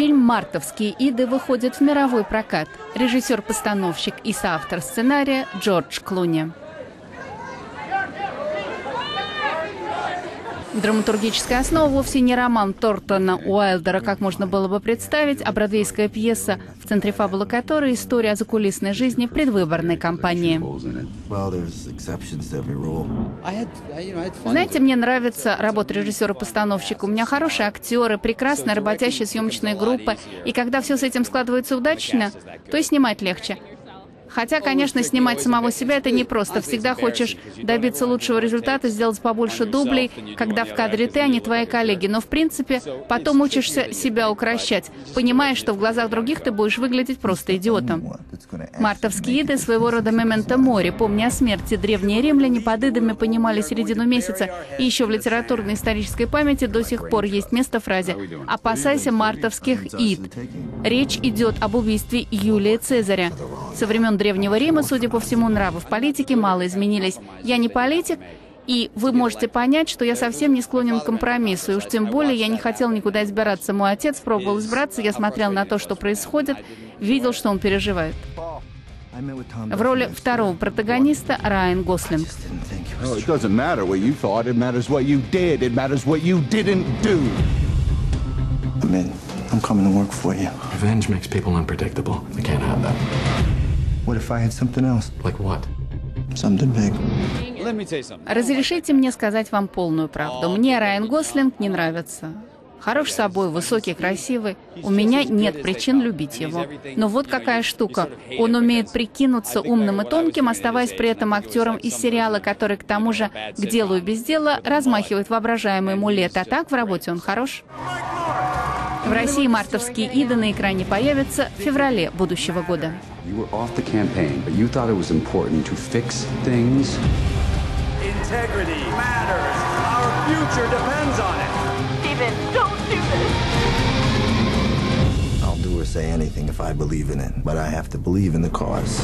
Фильм «Мартовские иды» выходит в мировой прокат. Режиссер-постановщик и соавтор сценария Джордж Клуни. Драматургическая основа вовсе не роман Тортона Уайлдера, как можно было бы представить, а бродвейская пьеса, в центре фабулы которой история о закулисной жизни предвыборной кампании. Знаете, мне нравится работа режиссера-постановщика. У меня хорошие актеры, прекрасная работящая съемочная группа, и когда все с этим складывается удачно, то и снимать легче. Хотя, конечно, снимать самого себя это непросто. Всегда хочешь добиться лучшего результата, сделать побольше дублей, когда в кадре ты, а не твои коллеги. Но, в принципе, потом учишься себя укращать, понимая, что в глазах других ты будешь выглядеть просто идиотом. Мартовские иды своего рода мементо мори. Помня о смерти, древние римляне под идами понимали середину месяца. И еще в литературной исторической памяти до сих пор есть место фразе «Опасайся мартовских ид». Речь идет об убийстве Юлия Цезаря. Со времен Древнего Рима, судя по всему, нравы в политике мало изменились. Я не политик, и вы можете понять, что я совсем не склонен к компромиссу, и уж тем более я не хотел никуда избираться. Мой отец пробовал избраться, я смотрел на то, что происходит, видел, что он переживает. В роли второго протагониста Райан Гослинг. I'm coming to work for you. Revenge makes people unpredictable. If I had something else? Like what? Something big. Разрешите мне сказать вам полную правду. Мне Райан Гослинг не нравится. Хорош собой, высокий, красивый. У меня нет причин любить его. Но вот какая штука. Он умеет прикинуться умным и тонким, оставаясь при этом актером из сериала, который, к тому же, к делу и без дела, размахивает воображаемый мулет. А так в работе он хорош. В России мартовские иды на экране появятся в феврале будущего года. I'll do or say anything if I believe in it, but I have to believe in the cause.